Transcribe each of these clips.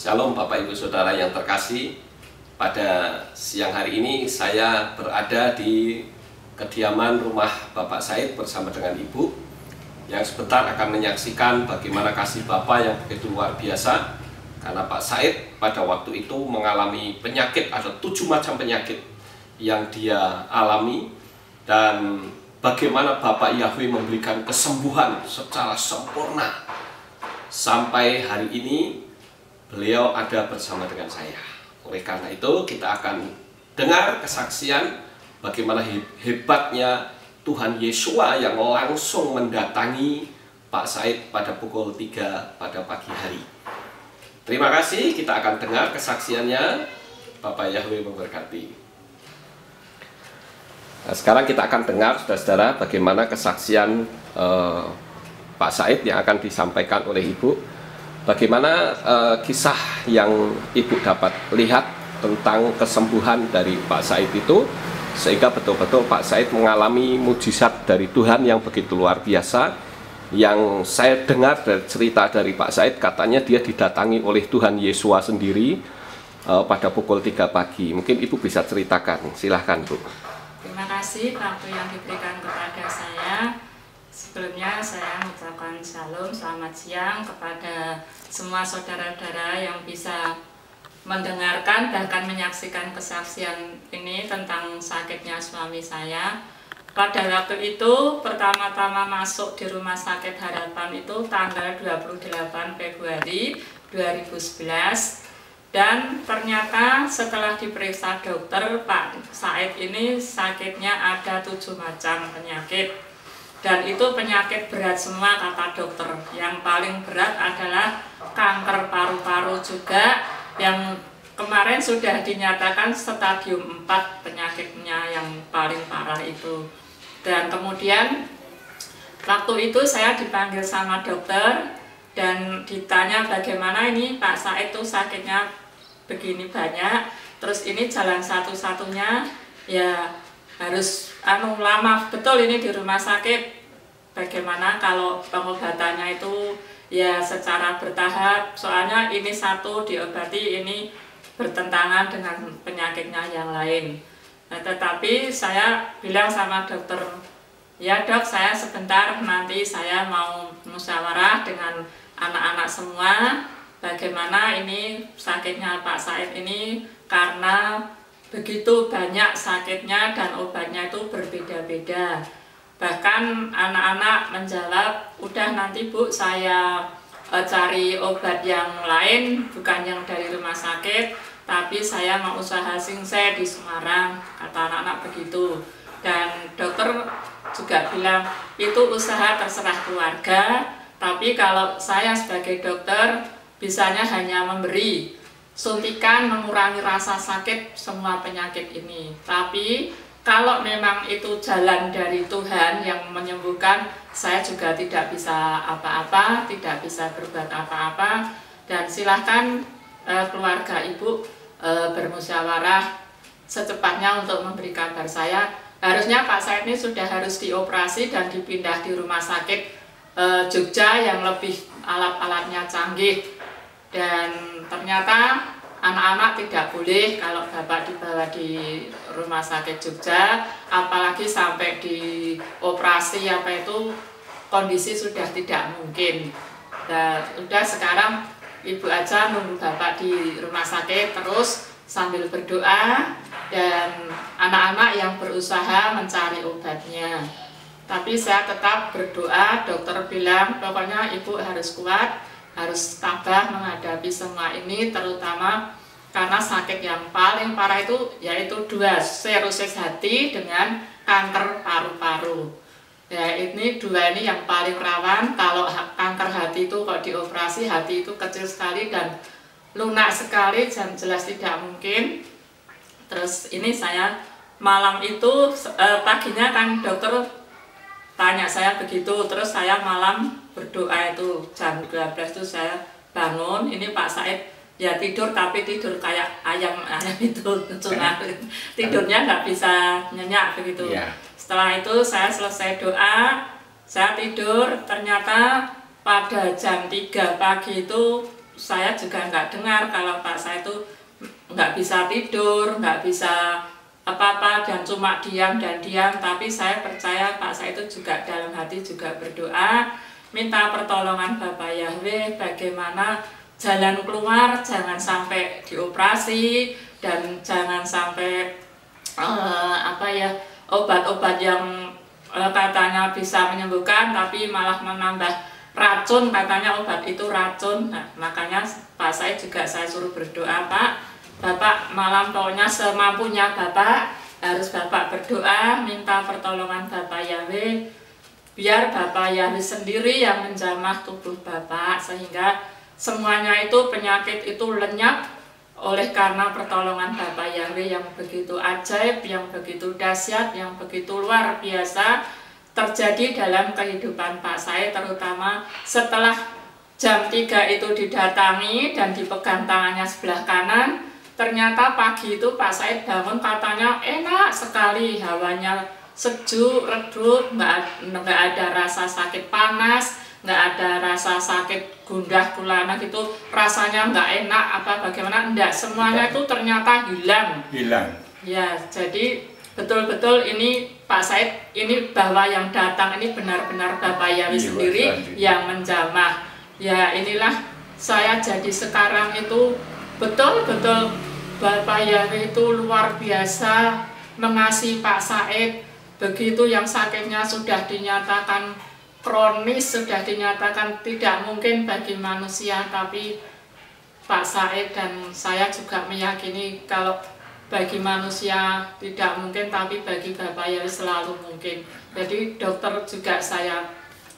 Shalom Bapak Ibu Saudara yang terkasih. Pada siang hari ini saya berada di kediaman rumah Bapak Said bersama dengan Ibu Yang sebentar akan menyaksikan bagaimana kasih Bapak yang begitu luar biasa Karena Pak Said pada waktu itu mengalami penyakit, ada tujuh macam penyakit yang dia alami Dan bagaimana Bapak Yahweh memberikan kesembuhan secara sempurna. Sampai hari ini beliau ada bersama dengan saya. Oleh karena itu kita akan dengar kesaksian bagaimana hebatnya Tuhan Yesua yang langsung mendatangi Pak Said pada pukul 3 pada pagi hari. Terima kasih, kita akan dengar kesaksiannya. Bapak Yahweh memberkati. Nah, sekarang kita akan dengar, saudara-saudara, bagaimana kesaksian eh, Pak Said yang akan disampaikan oleh Ibu Bagaimana uh, kisah yang Ibu dapat lihat tentang kesembuhan dari Pak Said itu sehingga betul-betul Pak Said mengalami mujizat dari Tuhan yang begitu luar biasa. Yang saya dengar dari cerita dari Pak Said katanya dia didatangi oleh Tuhan Yesua sendiri uh, pada pukul 3 pagi. Mungkin Ibu bisa ceritakan. Silahkan Bu. Terima kasih waktu yang diberikan kepada saya Sebelumnya saya mengucapkan shalom, selamat siang kepada semua saudara-saudara yang bisa mendengarkan bahkan menyaksikan kesaksian ini tentang sakitnya suami saya. Pada waktu itu pertama-tama masuk di rumah sakit harapan itu tanggal 28 Februari 2011 dan ternyata setelah diperiksa dokter Pak Said ini sakitnya ada tujuh macam penyakit dan itu penyakit berat semua kata dokter. Yang paling berat adalah kanker paru-paru juga yang kemarin sudah dinyatakan stadium 4 penyakitnya yang paling parah itu. Dan kemudian waktu itu saya dipanggil sama dokter dan ditanya bagaimana ini Pak Said itu sakitnya begini banyak terus ini jalan satu-satunya ya harus anu lama. Betul ini di rumah sakit. Bagaimana kalau pengobatannya itu ya secara bertahap? Soalnya ini satu diobati ini bertentangan dengan penyakitnya yang lain. Nah, tetapi saya bilang sama dokter ya dok saya sebentar nanti saya mau musyawarah dengan anak-anak semua. Bagaimana ini sakitnya Pak Said ini? Karena begitu banyak sakitnya dan obatnya itu berbeda-beda. Bahkan anak-anak menjawab, udah nanti bu saya e, cari obat yang lain, bukan yang dari rumah sakit, tapi saya mau usaha singse di Semarang, kata anak-anak begitu. Dan dokter juga bilang, itu usaha terserah keluarga, tapi kalau saya sebagai dokter, bisanya hanya memberi suntikan mengurangi rasa sakit semua penyakit ini. Tapi kalau memang itu jalan dari Tuhan yang menyembuhkan, saya juga tidak bisa apa-apa, tidak bisa berbuat apa-apa. Dan silahkan eh, keluarga ibu eh, bermusyawarah secepatnya untuk memberi kabar saya. Harusnya Pak Said ini sudah harus dioperasi dan dipindah di rumah sakit eh, Jogja yang lebih alat-alatnya canggih dan ternyata anak-anak tidak boleh kalau bapak dibawa di rumah sakit Jogja apalagi sampai di operasi apa itu kondisi sudah tidak mungkin. Dan udah sekarang ibu aja nunggu bapak di rumah sakit terus sambil berdoa dan anak-anak yang berusaha mencari obatnya. Tapi saya tetap berdoa dokter bilang pokoknya ibu harus kuat harus tabah menghadapi semua ini terutama karena sakit yang paling parah itu yaitu dua serosis hati dengan kanker paru-paru. Ya ini dua ini yang paling rawan. Kalau kanker hati itu kalau dioperasi hati itu kecil sekali dan lunak sekali dan jelas tidak mungkin. Terus ini saya malam itu eh, paginya kan dokter tanya saya begitu terus saya malam berdoa itu jam 12 itu saya bangun. Ini Pak Said ya tidur tapi tidur kayak ayam ayam itu cuma tidurnya nggak bisa nyenyak begitu. Yeah. setelah itu saya selesai doa saya tidur. Ternyata pada jam 3 pagi itu saya juga nggak dengar kalau Pak saya itu nggak bisa tidur, nggak bisa apa-apa dan cuma diam dan diam. Tapi saya percaya Pak saya itu juga dalam hati juga berdoa minta pertolongan Bapak Yahweh bagaimana jalan keluar jangan sampai dioperasi dan jangan sampai uh, apa ya obat-obat yang uh, katanya bisa menyembuhkan tapi malah menambah racun katanya obat itu racun. Nah, makanya Pak saya juga saya suruh berdoa Pak. Bapak malam pokoknya semampunya Bapak harus Bapak berdoa minta pertolongan Bapak Yahweh biar Bapak Yahweh sendiri yang menjamah tubuh Bapak sehingga semuanya itu penyakit itu lenyap oleh karena pertolongan Bapak Yahweh yang begitu ajaib, yang begitu dahsyat, yang begitu luar biasa terjadi dalam kehidupan Pak saya terutama setelah jam 3 itu didatangi dan dipegang tangannya sebelah kanan. Ternyata pagi itu Pak Said bangun katanya enak sekali hawanya sejuk, redup, nggak nggak ada rasa sakit panas, nggak ada rasa sakit gundah gulana gitu, rasanya nggak enak apa bagaimana, enggak semuanya itu ternyata hilang. Hilang. Ya, jadi betul-betul ini Pak Said ini bahwa yang datang ini benar-benar Bapak Yawi Iya, sendiri Sandi. yang menjamah. Ya, inilah saya jadi sekarang itu betul-betul Bapak Yawi itu luar biasa mengasihi Pak Said begitu yang sakitnya sudah dinyatakan kronis sudah dinyatakan tidak mungkin bagi manusia tapi Pak Said dan saya juga meyakini kalau bagi manusia tidak mungkin tapi bagi Bapak Yawi selalu mungkin. Jadi dokter juga saya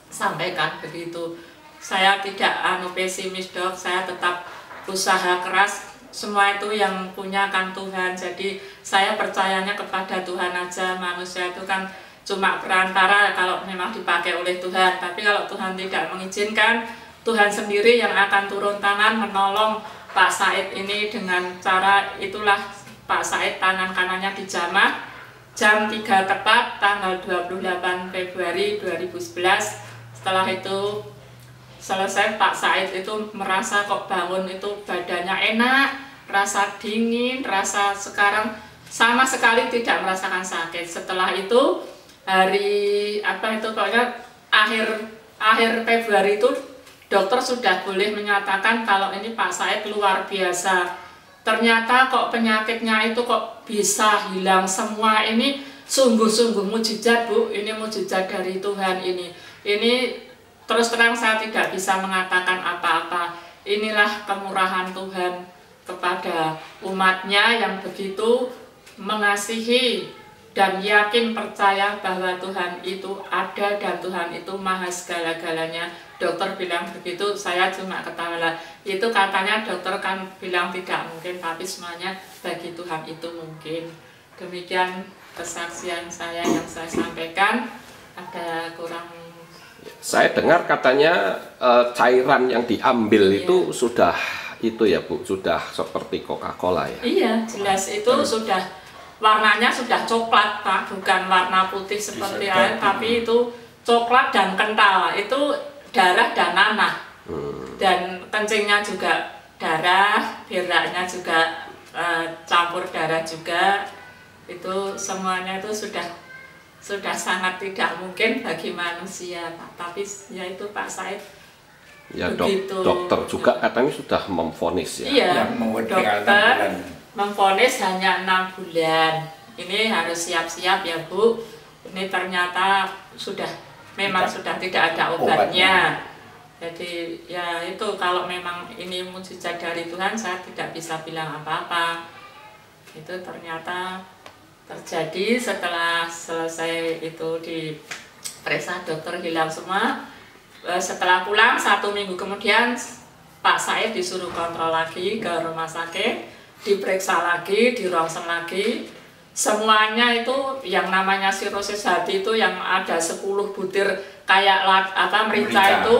sampaikan begitu. Saya tidak anu pesimis dok. Saya tetap usaha keras semua itu yang punya kan Tuhan. Jadi saya percayanya kepada Tuhan aja manusia itu kan cuma perantara kalau memang dipakai oleh Tuhan. Tapi kalau Tuhan tidak mengizinkan Tuhan sendiri yang akan turun tangan menolong Pak Said ini dengan cara itulah. Pak Said tangan kanannya dijamah jam 3 tepat tanggal 28 Februari 2011 setelah itu selesai Pak Said itu merasa kok bangun itu badannya enak, rasa dingin, rasa sekarang sama sekali tidak merasakan sakit. Setelah itu hari apa itu pokoknya akhir akhir Februari itu dokter sudah boleh menyatakan kalau ini Pak Said luar biasa. Ternyata kok penyakitnya itu kok bisa hilang semua ini sungguh-sungguh mujizat Bu, ini mujizat dari Tuhan ini. Ini terus terang saya tidak bisa mengatakan apa-apa. Inilah kemurahan Tuhan kepada umatnya yang begitu mengasihi dan yakin percaya bahwa Tuhan itu ada dan Tuhan itu maha segala-galanya. Dokter bilang begitu, saya cuma ketawa. Itu katanya dokter kan bilang tidak mungkin, tapi semuanya bagi Tuhan itu mungkin. Demikian kesaksian saya yang saya sampaikan. Ada kurang Saya dengar katanya eh, cairan yang diambil Iya. itu sudah itu ya Bu, sudah seperti Coca-Cola ya. Iya, jelas itu sudah warnanya sudah coklat, Pak, bukan warna putih seperti air, tapi itu coklat dan kental. Itu darah dan nanah. Hmm. Dan kencingnya juga darah, beraknya juga eh, campur darah juga. Itu semuanya itu sudah sudah sangat tidak mungkin bagi manusia, Pak. Tapi ya itu Pak Said Ya dok, Begitu. dokter juga katanya sudah memvonis ya. Iya, enam dokter bulan. memvonis hanya enam bulan. Ini harus siap-siap ya Bu. Ini ternyata sudah memang Tidak. sudah tidak ada Obatnya. obatnya. Jadi ya itu kalau memang ini mujizat dari Tuhan saya tidak bisa bilang apa-apa. Itu ternyata terjadi setelah selesai itu di periksa dokter hilang semua. Eh, Setelah pulang satu minggu kemudian Pak Said disuruh kontrol lagi ke rumah sakit, diperiksa lagi, di ronsen lagi. Semuanya itu yang namanya sirosis hati itu yang ada 10 butir kayak lat- apa merica Merica. itu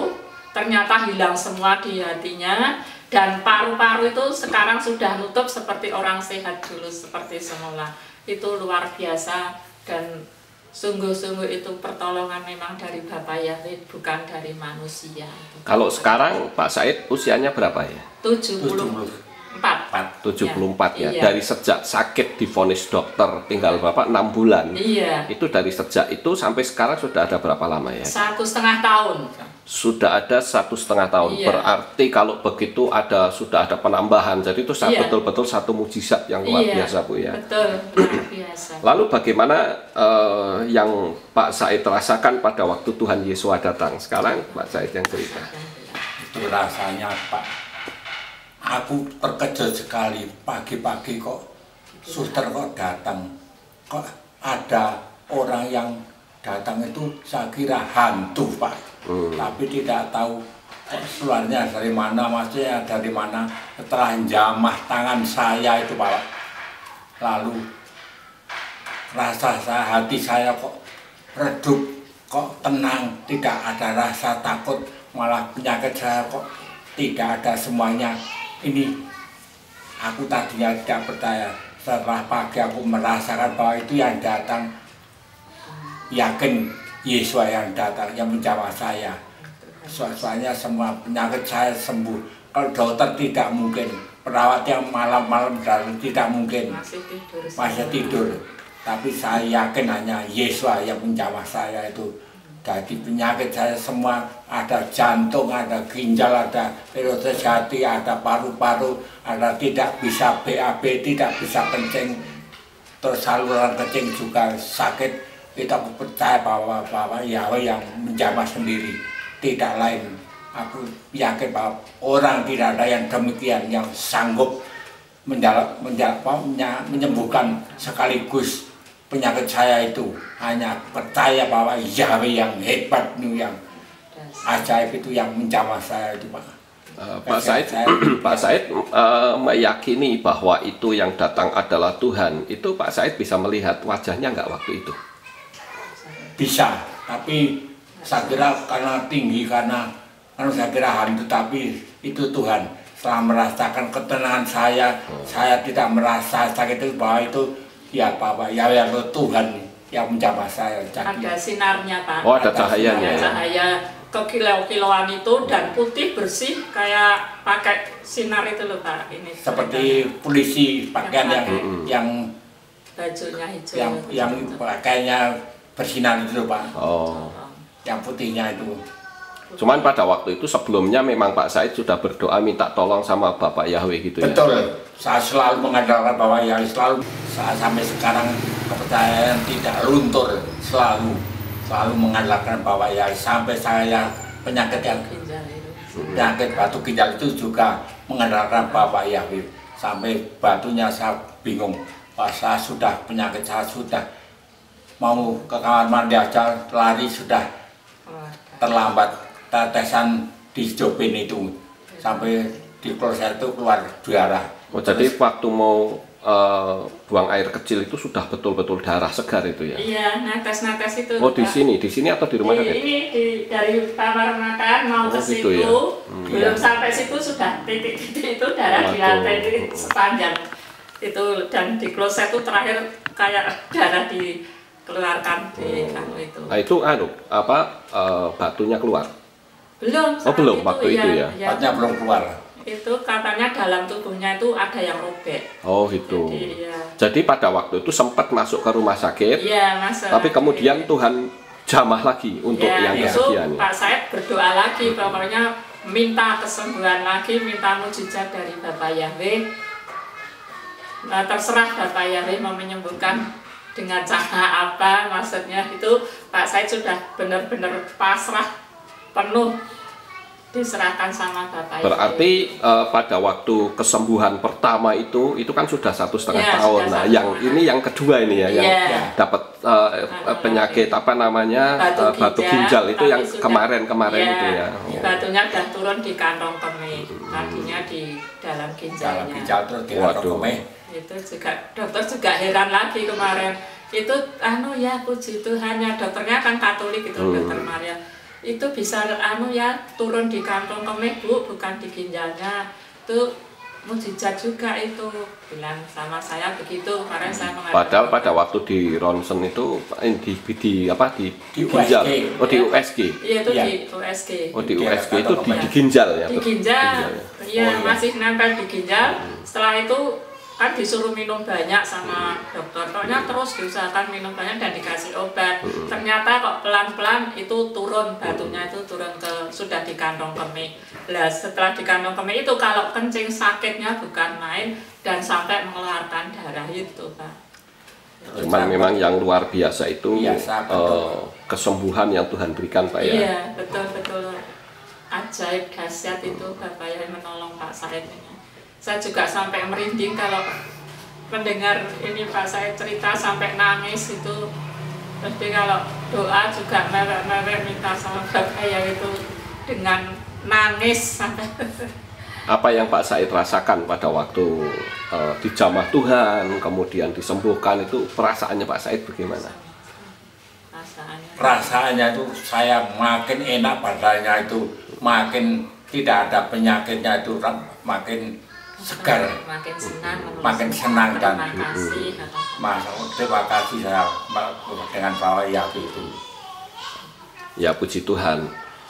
ternyata hilang semua di hatinya dan paru-paru itu sekarang sudah nutup seperti orang sehat dulu seperti semula. Itu luar biasa dan sungguh-sungguh itu pertolongan memang dari Bapak Yahweh bukan dari manusia Kalau sekarang Pak Said usianya berapa ya? 74 74 ya. Iya. Dari sejak sakit divonis dokter tinggal Bapak 6 bulan. iya Itu dari sejak itu sampai sekarang sudah ada berapa lama ya? satu setengah tahun Sudah ada satu setengah tahun. Iya. Berarti kalau begitu ada sudah ada penambahan. Jadi itu Iya. betul-betul satu mujizat yang luar iya biasa Bu ya. betul luar biasa Lalu bagaimana eh, yang Pak Said rasakan pada waktu Tuhan Yesus datang? Sekarang Pak Said yang cerita. itu rasanya Pak aku terkejut sekali pagi-pagi kok suster kok datang kok ada orang yang datang itu saya kira hantu Pak tapi tidak tahu kok keluarnya dari mana maksudnya dari mana. Setelah jamah tangan saya itu Pak. Lalu rasa saya hati saya kok redup kok tenang tidak ada rasa takut. Malah penyakit saya kok tidak ada semuanya. Ini aku tadinya tidak percaya. Setelah pagi aku merasakan bahwa itu yang datang. Yakin Yesus yang datang yang menjawab saya. So- soalnya semua penyakit saya sembuh. Kalau dokter tidak mungkin perawat yang malam-malam datang tidak mungkin. Masih tidur masih tidur. Tapi saya yakin hanya Yesus yang menjawab saya itu. Jadi penyakit saya semua ada jantung, ada ginjal, ada perotes hati, ada paru-paru, ada tidak bisa BAB, tidak bisa kencing, terus saluran kencing juga sakit. Kita percaya bahwa bahwa Yahweh yang menjamah sendiri, tidak lain. Aku yakin bahwa orang tidak ada yang demikian yang sanggup menjalap, menjalap, menyembuhkan sekaligus penyakit saya itu hanya percaya bahwa Yahweh yang hebat itu yang ajaib itu yang menjamah saya itu Pak. Eh, Pak Said, Pak Said eh, meyakini bahwa itu yang datang adalah Tuhan. Itu Pak Said bisa melihat wajahnya nggak waktu itu? Bisa, tapi saya kira karena tinggi karena karena saya kira hantu tapi itu Tuhan setelah merasakan ketenangan saya saya tidak merasa sakit itu bahwa itu ya Bapak ya ya Tuhan yang menjamah saya ada jadi sinarnya Pak. Oh ada Ada cahayanya Ada ya. cahaya kekilau-kilauan itu dan putih bersih kayak pakai sinar itu loh Pak ini. Seperti polisi pakaian yang Yang yang bajunya hijau yang yang pakainya bersinar itu loh, Pak. Oh. yang putihnya itu. Cuman pada waktu itu sebelumnya memang Pak Said sudah berdoa minta tolong sama Bapak Yahweh gitu ya. betul. Saya selalu mengandalkan bahwa yang selalu. Saya sampai sekarang kepercayaan tidak luntur selalu. Selalu mengandalkan bahwa ya sampai saya penyakit yang ginjal itu. Penyakit batu ginjal itu juga mengandalkan Bapak Yahweh. Sampai batunya saya bingung. Pak saya sudah penyakit saya sudah mau ke kamar mandi aja lari sudah terlambat tetesan di jopin itu sampai di kloset itu keluar darah Oh, jadi waktu mau eh, buang air kecil itu sudah betul-betul darah segar itu ya. iya netes-netes itu Oh di sini, di sini atau di rumah Di- sakit? ini di, dari kamar makan mau Oh, ke gitu situ ya. belum sampai situ sudah titik-titik itu darah di Waduh. lantai ini sepanjang itu dan di kloset itu terakhir kayak darah dikeluarkan di anu itu. Nah itu anu apa eh, batunya keluar? belum Oh, belum, waktu itu ya? Obatnya belum keluar. Itu katanya dalam tubuhnya itu ada yang robek. Oh gitu. jadi ya Jadi pada waktu itu sempat masuk ke rumah sakit, iya mas tapi kemudian Tuhan jamah lagi untuk ya, yang itu kesekian. Pak Said berdoa lagi pokoknya minta kesembuhan lagi minta mujizat dari Bapak Yahweh. Nah, terserah Bapak Yahweh mau menyembuhkan dengan cara apa maksudnya itu Pak Said sudah benar-benar pasrah penuh diserahkan sama Bapak Berarti eh, pada waktu kesembuhan pertama itu itu kan sudah satu setengah Iya, tahun. sudah Nah, yang setengah. ini yang kedua ini ya, yang Iya. dapat eh, penyakit apa namanya batu eh, batu ginjal itu tapi yang sudah- kemarin-kemarin Iya, itu ya. Oh. batunya udah turun di kantong kemih tadinya di dalam dalam ginjalnya ginjal terus di Waduh. kemih itu juga dokter juga heran lagi kemarin itu anu ya puji Tuhan ya dokternya kan Katolik itu Hmm. dokter Maria itu bisa anu ya turun di kantong kemih bu bukan di ginjalnya itu mujizat juga itu bilang sama saya begitu karena saya mengalami Padahal pada waktu di ronsen itu eh, di, di apa di, Di ginjal, USG. oh di USG, iya itu Iya. di USG oh di USG itu di, ya? di ginjal ya. di ginjal ya. iya Oh, iya. masih nempel di ginjal setelah itu kan disuruh minum banyak sama dokter. Pokoknya terus diusahakan minum banyak dan dikasih obat. Ternyata kok pelan-pelan itu turun batunya itu turun ke sudah di kantong kemih lah setelah di kantong kemih itu kalau kencing sakitnya bukan main dan sampai mengeluarkan darah itu pak. Cuman memang yang luar biasa itu Biasa, betul. eh, kesembuhan yang Tuhan berikan Pak ya. iya betul betul. Ajaib dahsyat itu bapak yang menolong Pak Said ini saya juga sampai merinding kalau mendengar ini Pak Said cerita sampai nangis itu Jadi kalau doa juga mewek-mewek minta sama bapak ya itu dengan nangis sampai Apa yang Pak Said rasakan pada waktu eh, dijamah Tuhan, kemudian disembuhkan itu perasaannya Pak Said bagaimana? perasaannya. Perasaannya itu saya makin enak badannya itu makin tidak ada penyakitnya itu makin segar. makin senang Makin senang dan- terima kasih Mas, terima kasih saya dengan Bapak Yabi itu. Ya puji Tuhan,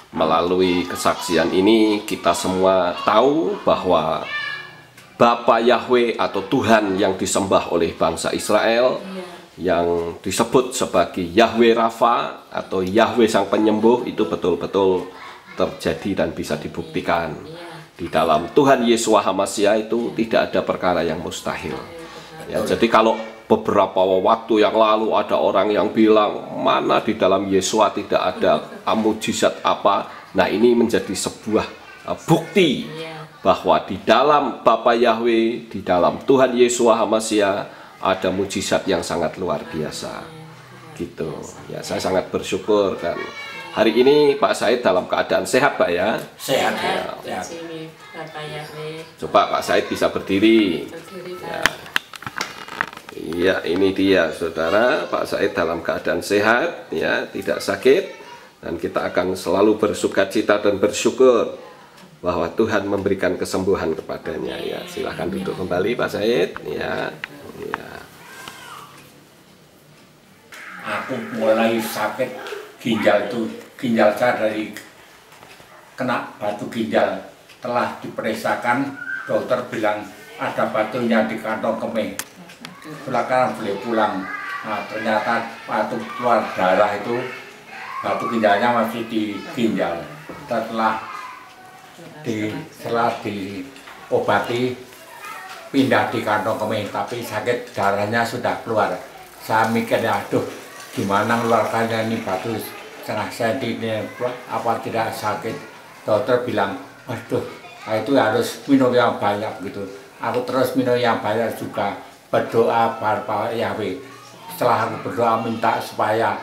melalui kesaksian ini kita semua tahu bahwa Bapa Yahweh atau Tuhan yang disembah oleh bangsa Israel iya. yang disebut sebagai Yahweh Rafa atau Yahweh Sang Penyembuh itu betul-betul terjadi dan bisa dibuktikan. iya Di dalam Tuhan Yesus Hamasia itu tidak ada perkara yang mustahil. Ya, jadi kalau beberapa waktu yang lalu ada orang yang bilang mana di dalam Yesua tidak ada mujizat apa, nah ini menjadi sebuah uh, bukti bahwa di dalam Bapa Yahweh, di dalam Tuhan Yesus Hamasia ada mujizat yang sangat luar biasa. Gitu. Ya, saya sangat bersyukur dan hari ini Pak Said dalam keadaan sehat, Pak ya. Sehat ya. Sehat, Coba Pak Said bisa berdiri. berdiri Ya. Iya, ini dia Saudara, Pak Said dalam keadaan sehat, ya, tidak sakit dan kita akan selalu bersuka cita dan bersyukur bahwa Tuhan memberikan kesembuhan kepadanya ya. Silahkan duduk kembali Pak Said, ya. Ya. Aku mulai sakit ginjal itu ginjal saya dari kena batu ginjal telah diperiksakan dokter bilang ada batunya di kantong kemih. Belakangan boleh pulang. Nah, ternyata waktu keluar darah itu batu ginjalnya masih di ginjal setelah di setelah diobati pindah di kantong kemih tapi sakit darahnya sudah keluar. Saya mikirnya aduh gimana ngeluarkannya ini batu? Setengah senti ini apa tidak sakit? Dokter bilang waduh nah itu harus minum yang banyak gitu. Aku terus minum yang banyak juga berdoa pada Yahweh. Setelah aku berdoa minta supaya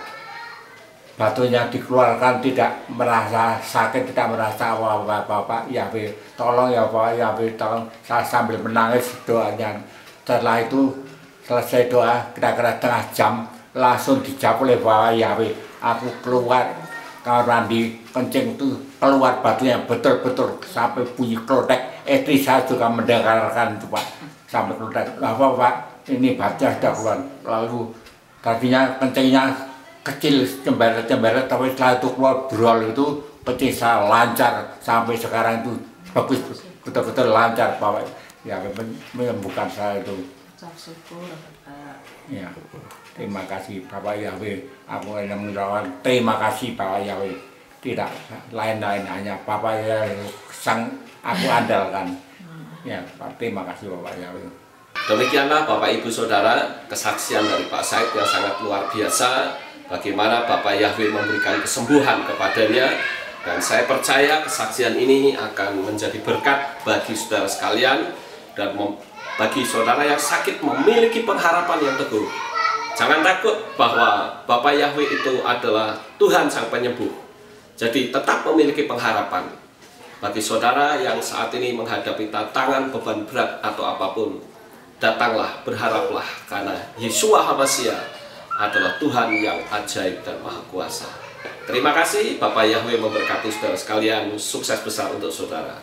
batunya dikeluarkan tidak merasa sakit tidak merasa apa-apa. Bapak Yahweh tolong ya Bapak Yahweh tolong saya sambil menangis doanya. Setelah itu selesai doa kira-kira tengah jam langsung dijawab oleh Bapak Yahweh. Aku keluar kamar mandi kencing itu keluar batunya betul-betul sampai bunyi klotek. Istri saya juga mendengarkan itu Pak. Sampai klotek. Apa Pak ini batunya sudah keluar. Lalu tadinya kencingnya kecil cemberet-cemberet tapi setelah itu keluar brol itu kencing saya lancar. Sampai sekarang itu bagus betul-betul lancar Bapak ya menyembuhkan saya itu. Ya, terima kasih Bapak Yahweh. Aku yang merawat. Terima kasih Bapak Yahweh. Tidak lain-lain hanya Bapak Yahweh sang aku andalkan. Ya, terima kasih Bapak Yahweh. Demikianlah Bapak Ibu Saudara kesaksian dari Pak Said yang sangat luar biasa bagaimana Bapak Yahweh memberikan kesembuhan kepadanya dan saya percaya kesaksian ini akan menjadi berkat bagi saudara sekalian dan bagi saudara yang sakit memiliki pengharapan yang teguh. Jangan takut bahwa Bapak Yahweh itu adalah Tuhan Sang Penyembuh. Jadi tetap memiliki pengharapan. Bagi saudara yang saat ini menghadapi tantangan beban berat atau apa pun, datanglah, berharaplah karena Yesua Hamasia adalah Tuhan yang ajaib dan maha kuasa. Terima kasih Bapak Yahweh memberkati saudara sekalian, sukses besar untuk saudara.